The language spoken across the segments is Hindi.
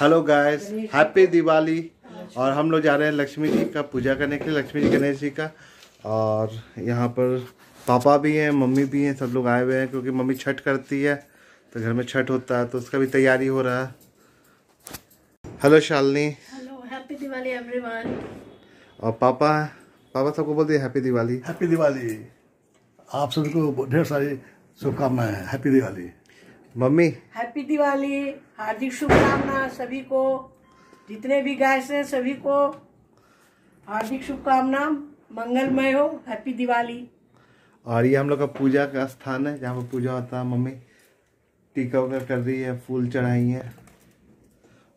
हेलो गाइस हैप्पी दिवाली और हम लोग जा रहे हैं लक्ष्मी जी का पूजा करने के लिए लक्ष्मी जी गणेश जी का। और यहाँ पर पापा भी हैं मम्मी भी हैं सब लोग आए हुए हैं क्योंकि मम्मी छठ करती है। तो घर में छठ होता है तो उसका भी तैयारी हो रहा है। Hello Shalini hello happy Diwali everyone और पापा पापा सबको बोल दिए हैप्पी दिवाली हैप्पी दिवाली आप सभी को ढेर सारी शुभकामनाएँ। हैप्पी दिवाली मम्मी। हैप्पी दिवाली हार्दिक शुभकामना सभी को। जितने भी गायस हैं सभी को हार्दिक शुभकामना मंगलमय हो हैप्पी दिवाली। और ये हम लोग का पूजा का स्थान है जहाँ पर पूजा होता है मम्मी। टीका उका कर रही है फूल चढ़ाई है।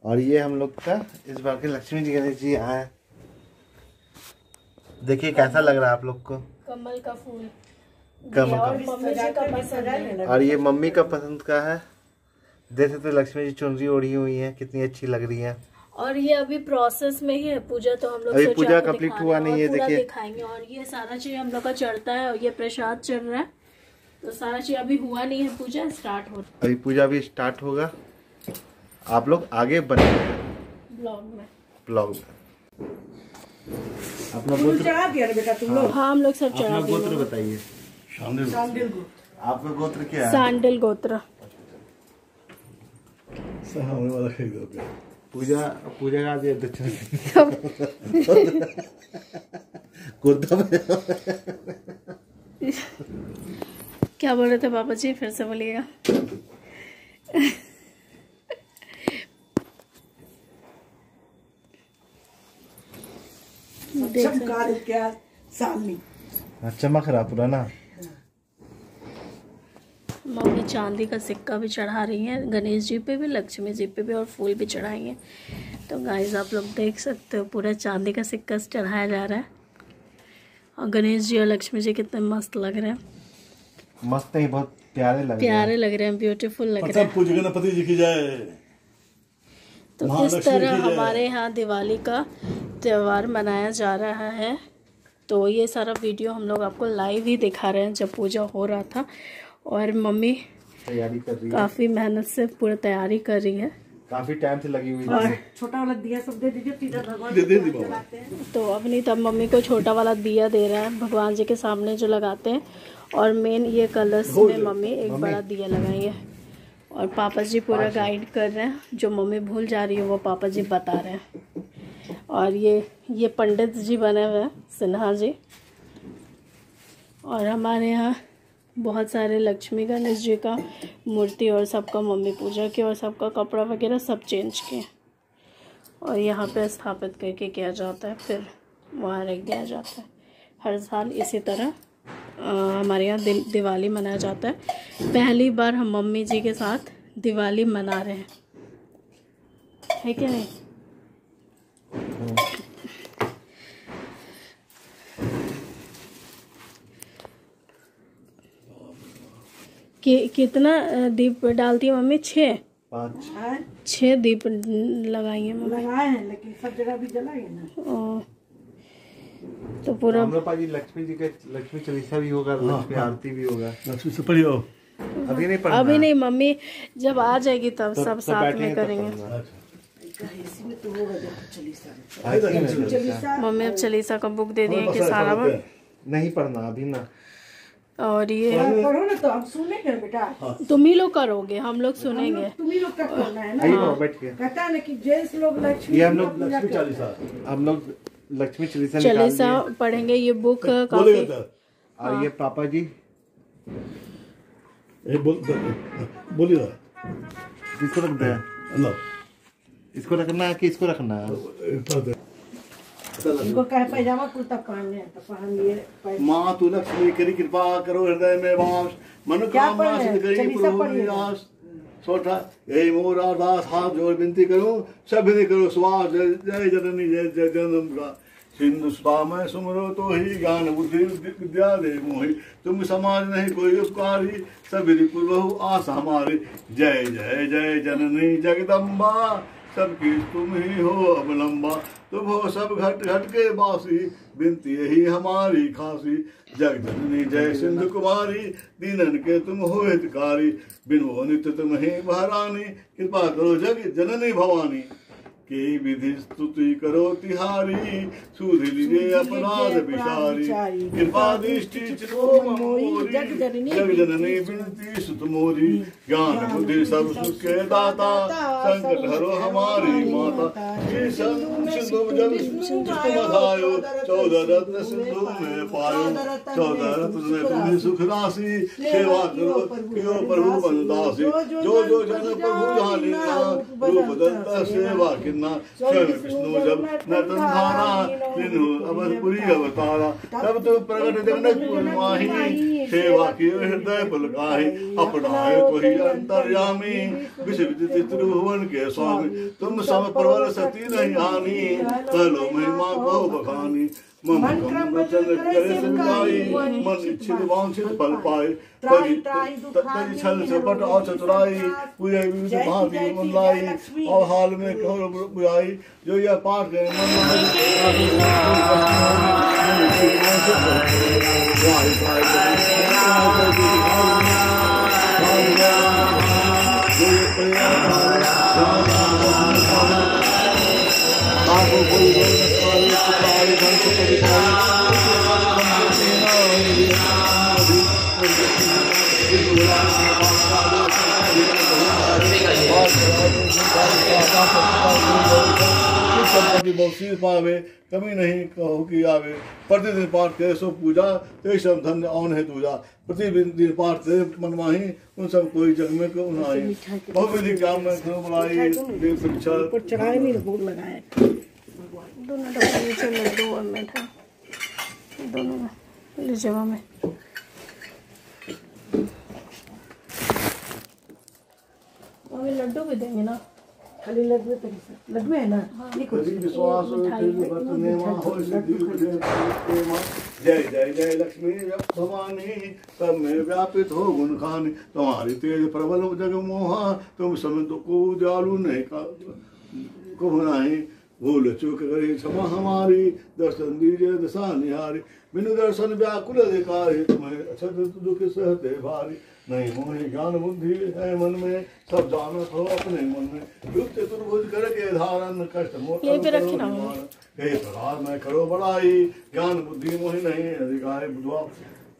और ये हम लोग का इस बार के लक्ष्मी जी गणेश जी आए। देखिए कैसा लग रहा है आप लोग को? कमल का फूल। का मम्मी जी का पसंद है। और ये मम्मी का पसंद का है? देख सकते हो लक्ष्मी जी चुनरी ओढ़ी हुई है कितनी अच्छी लग रही है। और ये अभी प्रोसेस में ही है पूजा तो हम लोग अभी पूजा दिखा हुआ नहीं है, देखिए। दिखाएँगे। और ये सारा चीज़ हम लोग का चढ़ता है और ये प्रसाद चल रहा है। तो सारा चीज़ अभी हुआ नहीं है पूजा स्टार्ट हो रहा अभी पूजा भी स्टार्ट होगा। आप लोग आगे बने ब्लॉग में। ब्लॉग में। अपना गोत्र चढ़ा बेटा तुम लोग? हाँ हम लोग सब चढ़ा अपना गोत्र दिए बताइए। को आपका गोत्र क्या है? सांडल गोत्र। होने वाला खरीद पूजा पूजा का दिया दक्षिण कुर्ता में क्या बोल रहे थे पापा जी फिर से बोलिएगा। चमका क्या सालनी चमक रहा पूरा ना मम्मी चांदी का सिक्का भी चढ़ा रही हैं गणेश जी पे भी लक्ष्मी जी पे भी और फूल भी चढ़ाई हैं। तो गाइस आप लोग देख सकते हो पूरा चांदी का सिक्का चढ़ाया जा रहा है। और गणेश जी और लक्ष्मी जी कितने मस्त लग रहे हैं। मस्त है बहुत प्यारे लग रहे हैं। प्यारे लग रहे हैं ब्यूटीफुल लग रहे हैं। गणपति जी की जय। तो इस तरह हमारे यहाँ दिवाली का त्यौहार मनाया जा रहा है। तो ये सारा वीडियो हम लोग आपको लाइव ही दिखा रहे हैं जब पूजा हो रहा था। और मम्मी तैयारी कर रही है। काफ़ी मेहनत से पूरा तैयारी कर रही है। काफ़ी टाइम से लगी हुई और है छोटा वाला दिया सब दे दीजिए भगवान दे। तो अपनी तब मम्मी को छोटा वाला दिया दे रहा है भगवान जी के सामने जो लगाते हैं। और मेन ये कलर्स में मम्मी एक बड़ा दिया लगाई है। और पापा जी पूरा गाइड कर रहे हैं। जो मम्मी भूल जा रही है वो पापा जी बता रहे हैं। और ये ये पंडित जी बने हुए हैं सिन्हा जी। और हमारे यहाँ बहुत सारे लक्ष्मी गणेश जी का मूर्ति और सबका मम्मी पूजा की और सबका कपड़ा वगैरह सब चेंज किए और यहाँ पे स्थापित करके किया जाता है फिर वहाँ रख दिया जाता है। हर साल इसी तरह हमारे यहाँ दि, दिवाली मनाया जाता है। पहली बार हम मम्मी जी के साथ दिवाली मना रहे हैं। है क्या नहीं? कि कितना दीप डालती है मम्मी? छः पाँच। हाँ, छः दीप लगाई है मम्मी। लेकिन सब जगह भी जलाएँगे ना। ओ, तो पूरा हम लक्ष्मी जी का लक्ष्मी चालीसा भी होगा लक्ष्मी आरती भी होगा। लक्ष्मी से पढ़ियो। अभी नहीं पढ़ना। अभी नहीं मम्मी जब आ जाएगी तब सब सब साथ में करेंगे। में तो हाँ। चालीसा। मम्मी अब चालीसा का बुक दे दिए कि सारा नहीं पढ़ना अभी ना। और ये पढ़ो ना तो हम सुनेंगे बेटा। तुम ही लोग करोगे हम लोग सुनेंगे। तुम ही लोग का करना है ना। आइए बैठ के। कहता है ना कि जेंट्स लोग लक्ष्मी ये हम लोग लक्ष्मी चालीसा हम लोग लक्ष्मी चालीसा चालीसा पढ़ेंगे ये बुक काफ़ी और ये पापा जी बोलिए। इसको रख दे इसको रखना है कि इसको रखना है? इनको कहे पैजामा कुर्ता पहनने तो पहन लिए माँ तू लक्ष्मी करी कृपा करो हृदय में वास। मनोकामना? सिद्ध करी प्रभु पढ़िए। निवास सोठा यही मोर अरदास हाथ जोड़ विनती करूँ। सब विधि करो स्वास। जय जय जननी जय जय जन्म सिंधु सुमरो तो ही ज्ञान बुद्धि विद्या दे मोहि। तुम समाज नहीं कोई उपकारी। सब पूर्व आस हमारे जय जय जय जननी जगदम्बा। सबकी तुम ही हो अवलंबा तुम हो सब घट घट के बासी, बिनती यही हमारी खासी। जग जननी जय सिंधु कुमारी, दीनन के तुम हो हितकारी। बिन वो नित तुम ही महारानी, कृपा करो जग जननी भवानी। के विधि स्तुति करो तिहारी सुध लीजिए अपराध विचारी। कृपा दृष्टि जग जननी बिनती सुत मोरी। ज्ञान बुद्धि सब सुख के दाता। संकट हरो हमारी माता। श्री सिंधु तुम बधायो चौदह रत्न सिंधु में पायो। चौदह रत्न में तुम्हें सुख राशि। सेवा करो क्यों प्रभु बनदासी जो जो जन प्रभु जाने रूप दत्त सेवा किन्ना स्वयं विष्णु जब धारा अवधपुरी अवतारा तब तो प्रकट सेवा की हृदय पुलकाही अपनाए तो ही अंतर्यामी त्रिभुवन के स्वामी तुम सब प्रबल सती नहीं आनी कलो महिमा को बखानी। कम वचन करे मन इच्छित वांछित फल पाए तजी तजी छल से और चतुराई पूरे विविध भांति मन और हाल में कहो बुआई जो यह पाठ गए मन संपत्ति बख्शी पावे कमी नहीं कहो कि आवे प्रतिदिन पाठ करे सो पूजा ते सब धन्य औन है दूजा प्रतिदिन पाठ करे मन माही उन सब कोई जग में को उनाई बहुत विधि काम में खनो बनाई देव शिक्षा चढ़ाए नहीं भोग लगाए दोनों डब्बे नीचे लड्डू और मीठा दोनों में ले जगह में मम्मी लड्डू भी देंगे ना? खाली लड्डू तो लड्डू है ना? ये कुछ। विश्वास हो हो प्रेमा जय जय जय लक्ष्मी भवानी सब में व्यापित हो गुण खानी। तुम्हारी तेज प्रबल जग मोहा तुम समय को दयालु नहीं का को नहीं भूल चूक करे क्षमा हमारी दर्शन दीजिए दशा निहारी। बिनु दर्शन व्याकुल अधिकारी तुम्हें अक्षत दुख सहते भारी। नहीं मोहि ज्ञान बुद्धि है मन में सब जानत हो अपने मन में। युक्त चतुर्भुज करके धारण कष्ट। हे प्रहलाद मैं करो बड़ाई। ज्ञान बुद्धि मोहि नहीं अधिकार बुधवा।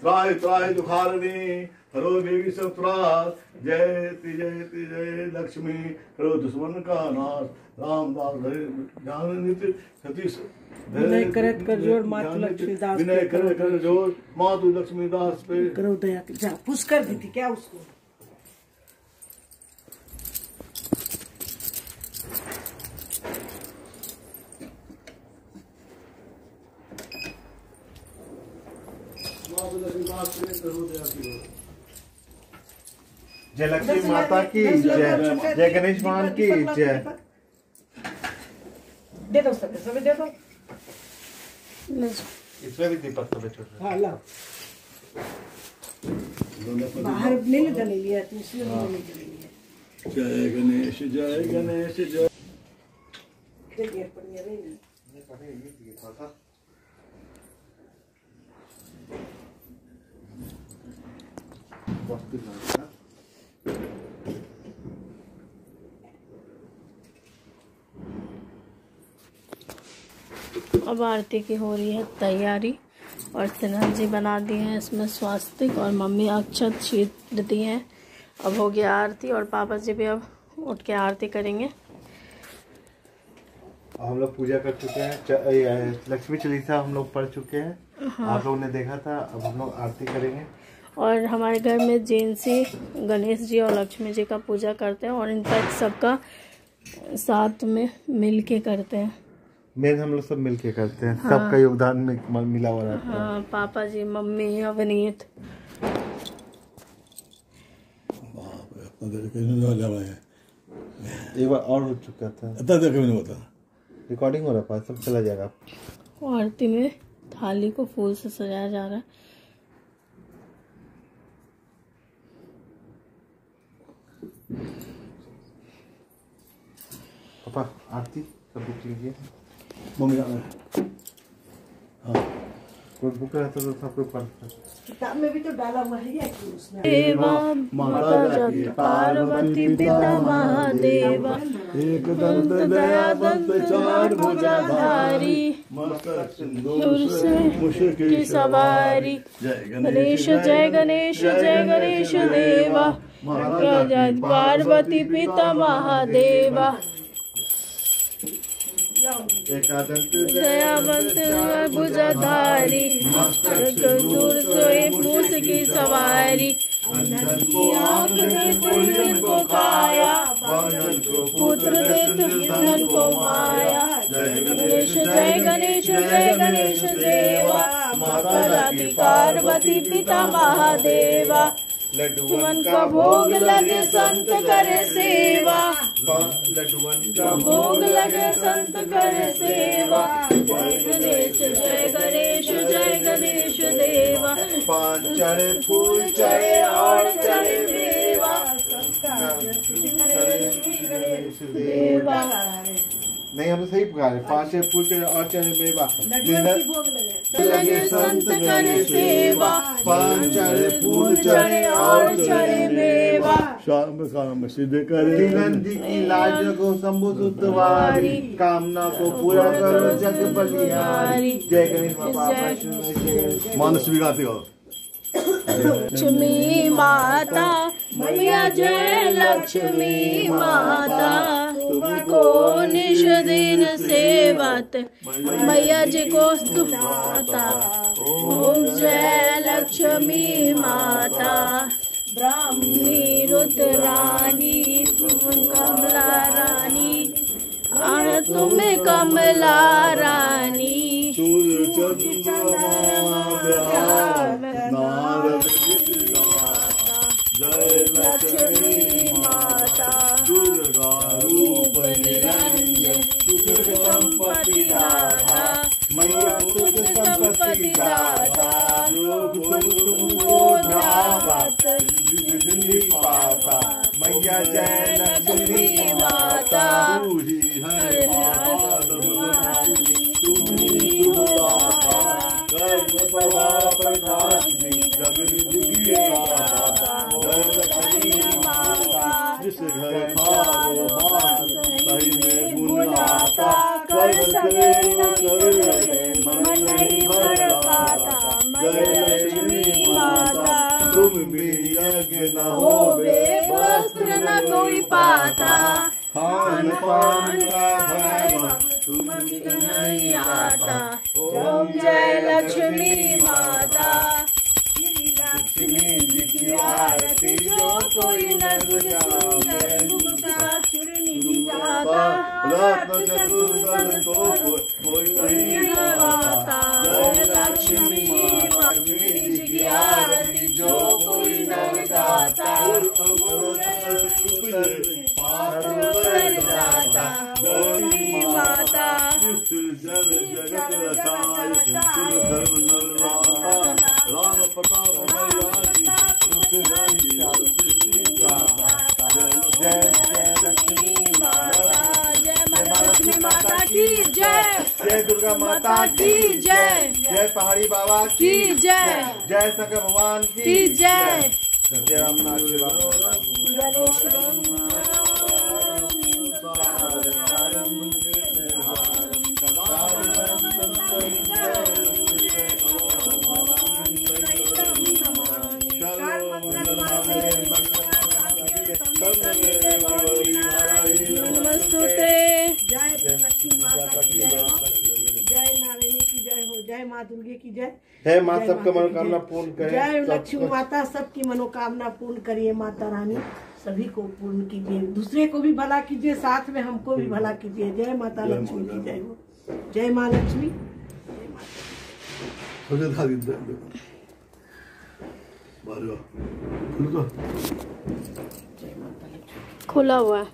त्राय त्राय दुखारणी। हरो देवी सब त्रास जयति जयति जय लक्ष्मी। करो दुश्मन का नाश रामदास हरे। ज्ञान नित्य सती स- विनय करत कर जोड़ मातु लक्ष्मीदास पे विनय कर कर ज़ोर मातु लक्ष्मीदास पे। करो दया की जा पुश कर दी थी क्या उसको? मातु लक्ष्मीदास पे करो दया की ज़ोर। जय लक्ष्मी माता की जय। जय गणेश मान की जय। दे दो सब सब दे दो। इसमें भी दीपक तो छोड़ हाँ बाहर ले लिया तू इसलिए ले ले लिया जय गणेश जय गणेश जय दे दिया पर ये नहीं अब आरती की हो रही है तैयारी और सिन्हा जी बना दिए हैं इसमें स्वास्तिक और मम्मी अक्षत छीट दी हैं। अब हो गया आरती और पापा जी भी अब उठ के आरती करेंगे। हम लोग पूजा कर चुके हैं। लक्ष्मी चालीसा हम लोग पढ़ चुके हैं। हाँ। आप लोगों ने देखा था अब हम लोग आरती करेंगे। और हमारे घर में जैनसी गणेश जी और लक्ष्मी जी का पूजा करते हैं और इनफैक्ट सबका साथ में मिल के करते हैं। मेन हम लोग सब मिलके करते हैं। हाँ। सबका योगदान में मिला हुआ रहता है। हाँ पापा जी मम्मी अवनीत। एक बार और हो चुका था। रिकॉर्डिंग हो रहा है सब चला जाएगा। आरती में थाली को फूल से सजाया जा रहा है। पापा आरती का बुक लीजिए। मम्मी जाना है हाँ। कोई बुक रहता तो सबको पढ़ता किताब में भी तो डाला हुआ है या कि उसमें? देवा माता जगत पार्वती पिता महादेवा। एक दंत दया दंत चार भुजाधारी। की सवारी। गणेश जय गणेश जय गणेश देवा। पार्वती पिता महादेवा। दयावंत भुजाधारी दूर सोए मूस की सवारी। पुत्र देत धन को माया। गणेश, जय गणेश जय गणेश देवा, माता पार्वती, पिता महादेवा। लड्डुवन का भोग लगे संत करे सेवा। लड्डुवन का भोग लगे संत करे सेवा। जय गणेश जय गणेश जय गणेश देवा। पान चढ़े फूल चढ़े और चढ़े देवा। देवा। नहीं हम सही पुकारे। पाँच छह फूल चढ़े और चढ़े मेवा लगे संत करे सेवा। पान चढ़े फूल चढ़े और चढ़े मेवा। शाम काम सिद्ध करे। नंदी की लाज को शंभु सुतवारी कामना को पूरा करो जग बलिहारी जय गणेश बाबा मानस भी गाते हो। लक्ष्मी माता मैया जय लक्ष्मी माता। तुमको निश दिन सेवत। मैया जी को स्तुता ओम जय लक्ष्मी माता। ब्राह्मी रुद्रानी तुम कमला रानी। तुम कमला रानी। संपत्ति दाता तुमको धावत ज़िंदगी पाता मैया जय लक्ष्मी माता तू ही है तुम्ही दाता कर्म प्रभा प्रकाश जय लक्ष्मी माता तुम भी यज्ञ न होवे वस्त्र न कोई पाता खान पान का तुम नहीं आता ओम जय लक्ष्मी माता लक्ष्मी जी की आरती जो कोई न गुजारे रत्न चतुर्दन तो जय जय लक्ष्मी माता माता की जय जय दुर्गा माता की जय जय पहाड़ी बाबा की जय जय शंकर भगवान की जय Jai Ram Nath Shiva. Ganesh Namaste. Jai Lakshmi Mata. जय माँ दुर्गे की जय। है माँ सबका मनोकामना पूर्ण करे जय लक्ष्मी माता सबकी मनोकामना पूर्ण करिए माता रानी। सभी को पूर्ण कीजिए। दूसरे को भी भला कीजिए साथ में हमको भी भला कीजिए। जय माता लक्ष्मी की जय हो। जय माँ लक्ष्मी। खुला हुआ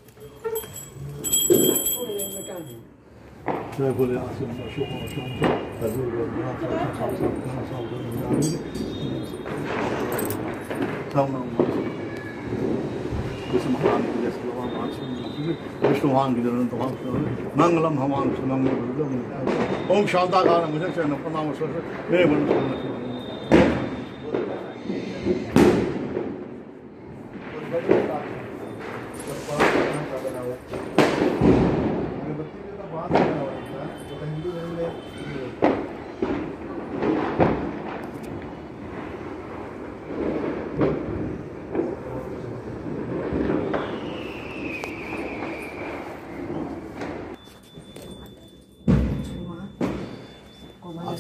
है जय बोले आसिम शुभ शुभ शुभ विष्णु भगवान की जनन तमाम मंगलम भगवान से मंगल ओम शांताकार मुझे चरण प्रणाम मेरे मन 아,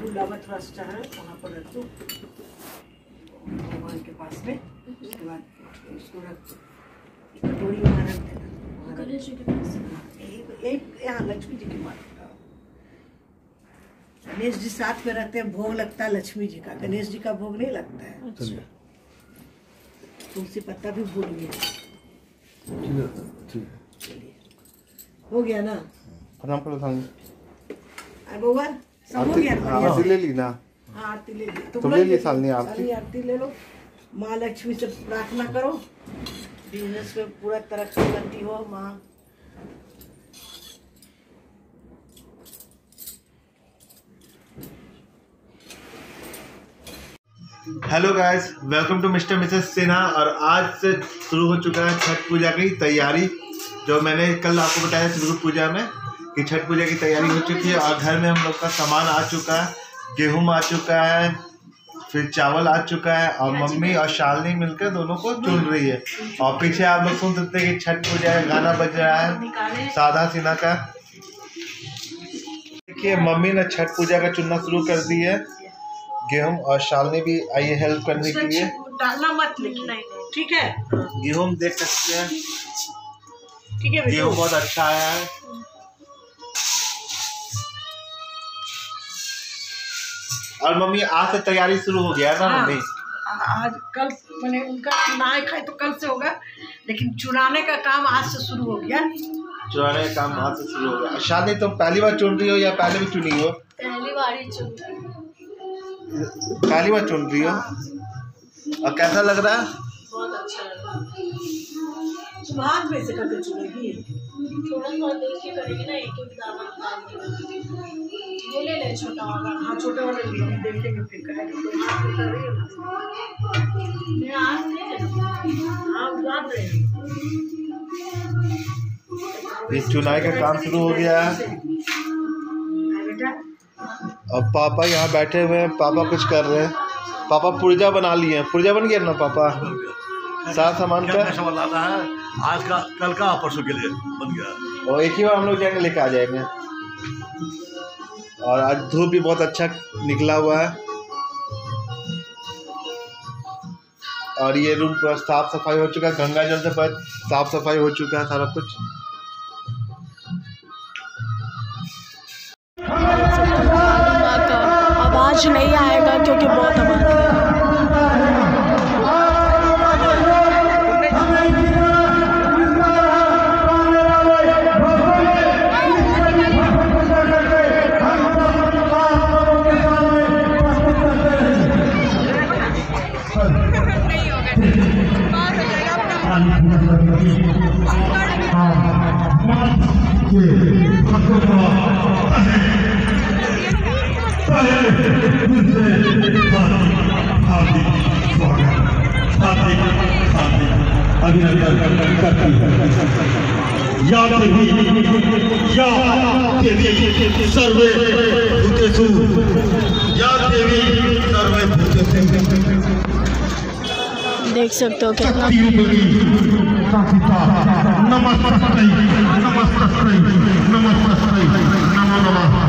थोड़ा सा चढ़ा वहाँ पर रख। दो भगवान के पास में उसके बाद उसको रख। दो कटोरी वहाँ रख देना। गणेश जी के पास। यही- यही यहाँ लक्ष्मी जी की माता गणेश जी साथ में रहते हैं भोग लगता है लक्ष्मी जी का। गणेश जी का भोग नहीं लगता है। चलिए तुलसी पत्ता भी भूल गए ठीक है है। हो गया ना? प्रणाम करो हो आरती आरती ले ली ना. हाँ आरती ले ली तुम ले ली ले आरती? आरती ले लो माँ लक्ष्मी से प्रार्थना करो. बिज़नेस में पूरा तरक्की करती हो माँ. Hello guys welcome to Mr Mrs Sinha और आज से शुरू हो चुका है छठ पूजा की तैयारी जो मैंने कल आपको बताया चित्रकूट पूजा में। कि छठ पूजा की तैयारी हो चुकी है। और घर में हम लोग का सामान आ चुका है गेहूँ आ चुका है फिर चावल आ चुका है और मम्मी और शालिनी मिलकर दोनों को चुन रही है। और पीछे आप लोग सुन सकते हैं कि छठ पूजा का गाना बज रहा है साधा सिन्हा का। देखिए मम्मी ने छठ पूजा का चुनना शुरू कर दी है। गेहूँ और शालिनी भी आई है हेल्प करने के लिए। डालना मत लेकिन। ठीक है? गेहूँ देख सकते हैं। ठीक है गेहूँ बहुत अच्छा आया है। और मम्मी आज से तैयारी शुरू हो गया ना हाँ। मम्मी? आज कल मैंने उनका चुनाव खाए तो कल से होगा लेकिन चुनाने का काम आज से शुरू हो गया। चुनाने का काम आज से शुरू हो गया। शालिनी तुम पहली बार चुन रही हो या पहले भी चुनी हो? पहली बार ही चुन पहली बार चुन रही हो? और कैसा लग रहा है? बहुत अच्छा लगा में से करके चुनेगी। थोड़ा थोड़ा देख के करेंगे ना एक एक दाना ले छोटा वाला। हाँ छोटे वाले भी फिर में है ना। मैं आज नहीं ले हाँ जान रहे हैं। ये चुनाई का काम शुरू हो गया है। हाँ, बेटा। और पापा यहाँ बैठे हुए हैं। पापा कुछ कर रहे हैं। पापा पुर्जा बना लिए हैं। पुर्जा बन गया ना पापा? सारा सामान क्या? का है? आज का कल का परसों के लिए बन गया। और एक ही बार हम लोग जाएँगे लेके आ जाएँगे। और आज धूप भी बहुत अच्छा निकला हुआ है। और ये रूम पूरा साफ़ सफ़ाई हो चुका है, गंगा जल से पर साफ़ सफ़ाई हो चुका है सारा कुछ। आवाज़ नहीं आएगा क्योंकि बहुत आवाज़ अभिनंदन करती है या देवी या देवी सर्वे भूतेषु या देवी सर्वे भूतेषु देख सकते हो कितना शक्तिरूपिणी संस्था नमस्ते नमस्ते नमस्ते नमो नमः।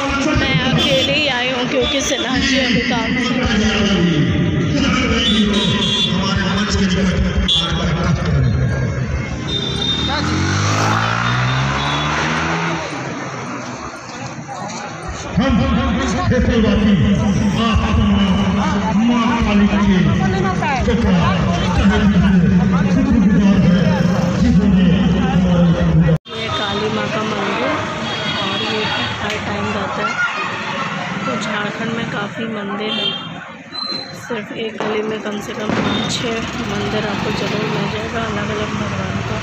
मैं अकेले ही आई हूँ क्योंकि सिन्हा जी अभी काम माँ काली के काफ़ी मंदिर है। सिर्फ़ एक गली में कम से कम पाँच छः मंदिर आपको ज़रूर मिल जाएगा अलग अलग भगवान का।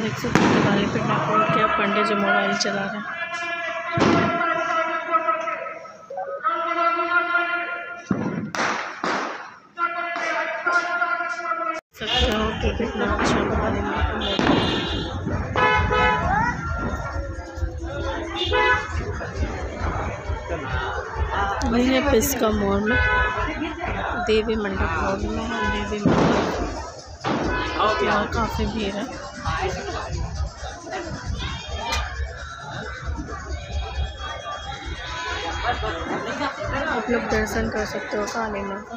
देख सकते हो दिवाली पे डेकोरेट किया, पंडित जी मोबाइल चला रहे हैं। सकते हो कि कितना अच्छा काली ये है पिस्का मॉल में। देवी मंडप मॉल में है, देवी मंडप। यहाँ काफ़ी भीड़ है। आप लोग दर्शन कर सकते हो काली माँ का।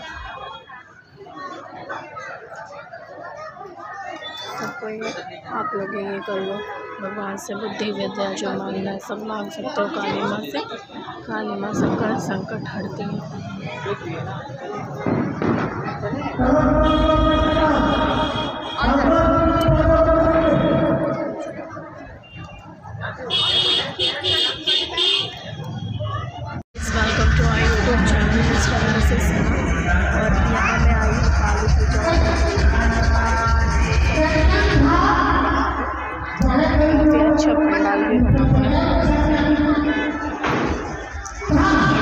आप लोग ये कर लो। भगवान से बुद्धि विद्या जो मांगना है, सब मांग सकते हो काली माँ से। काली माँ सबका संकट हरती है। Welcome to I YouTube channel Mr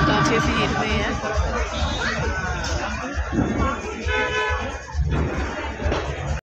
काफ़ी भीड़ भी है।